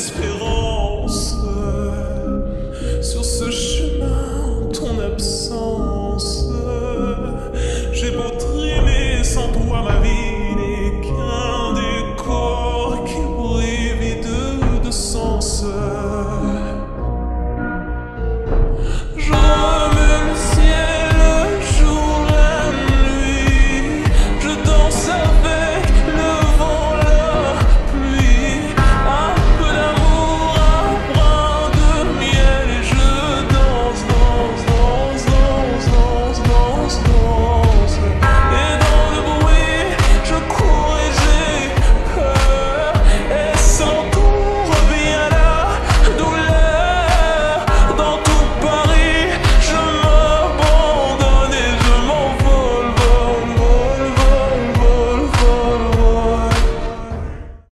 espérance sur ce